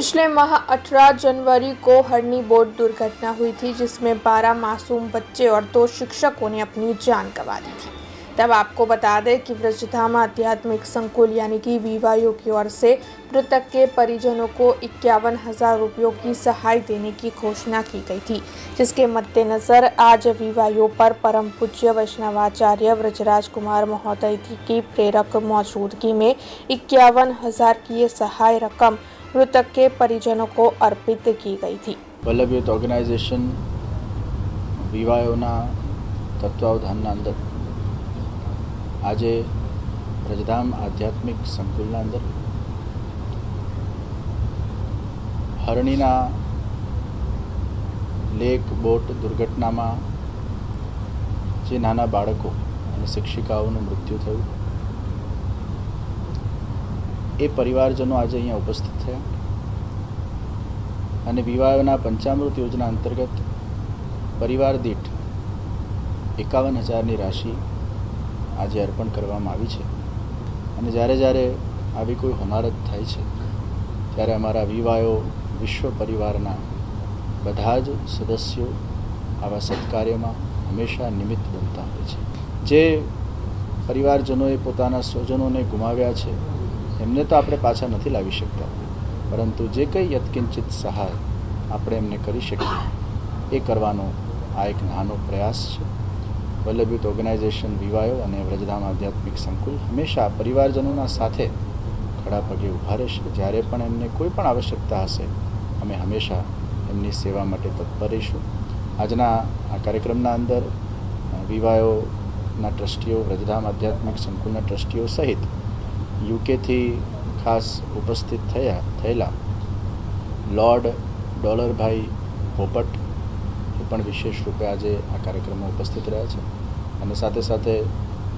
पिछले माह 18 जनवरी को हरनी बोट दुर्घटना हुई थी, जिसमें 12 मासूम बच्चे और दो शिक्षकों ने अपनी जान गंवा दी थी। तब आपको बता दें कि ब्रजधाम आध्यात्मिक संकुल यानी कि विवायो की ओर से मृतक के परिजनों को इक्यावन हज़ार रुपयों की सहाय देने की घोषणा की गई थी, जिसके मद्देनजर आज विवायो पर परम पूज्य वैष्णवाचार्य व्रजराज कुमार महोदय की प्रेरक मौजूदगी में इक्यावन हज़ार की सहाय रकम मृतक के परिजनों को अर्पित की गई थी વલ્લભ યુથ ઓર્ગેનાઇઝેશન વિવાયોના તત્વાવધાનના અંદર આજે બ્રજધામ આધ્યાત્મિક સંકુલના અંદર હરણીના લેક બોટ દુર્ઘટનામાં જે નાના બાળકો અને શિક્ષિકાઓનું મૃત્યુ થયું એ પરિવારજનો આજે અહીંયા ઉપસ્થિત થયા. અને વિવાહના પંચામૃત યોજના અંતર્ગત પરિવાર દીઠ એકાવન હજારની રાશિ આજે અર્પણ કરવામાં આવી છે. અને જ્યારે જ્યારે આવી કોઈ હોનારત થાય છે, ત્યારે અમારા વિવાયો વિશ્વ પરિવારના બધા જ સદસ્યો આવા સત્કાર્યમાં હંમેશા નિમિત્ત બનતા હોય છે. જે પરિવારજનોએ પોતાના સ્વજનોને ગુમાવ્યા છે એમને તો આપણે પાછા નથી લાવી શકતા. પરંતુ જે કંઈ યત્કિંચિત સહાય આપણે એમને કરી શકીએ, એ કરવાનો આ એક નાનો પ્રયાસ છે. વલ્લભ યુથ ઓર્ગેનાઇઝેશન વિવાયો અને વ્રજધામ આધ્યાત્મિક સંકુલ હંમેશા પરિવારજનોના સાથે ખડા પગે ઊભા રહેશે. જ્યારે પણ એમને કોઈ પણ આવશ્યકતા હશે, અમે હંમેશા એમની સેવા માટે તત્પર રહીશું. આજના આ કાર્યક્રમના અંદર વિવાયોના ટ્રસ્ટીઓ, વ્રજધામ આધ્યાત્મિક સંકુલના ટ્રસ્ટીઓ સહિત યુકેથી ખાસ ઉપસ્થિત થયા, થયેલા. લોર્ડ ડોલરભાઈ પોપટ, એ પણ વિશેષ રૂપે આજે આ કાર્યક્રમમાં ઉપસ્થિત રહ્યા છે. અને સાથે સાથે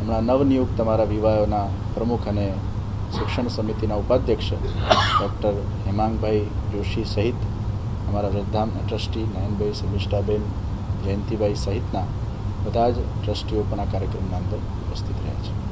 હમણાં નવનિયુક્ત અમારા વિવાહોના પ્રમુખ અને શિક્ષણ સમિતિના ઉપાધ્યક્ષ ડૉક્ટર હેમાંગભાઈ જોશી સહિત અમારા વૃદ્ધામના ટ્રસ્ટી નયનભાઈ શમિષ્ઠાબેન જયંતિભાઈ સહિતના બધા જ ટ્રસ્ટીઓ પણ આ કાર્યક્રમના અંદર ઉપસ્થિત રહ્યા છે.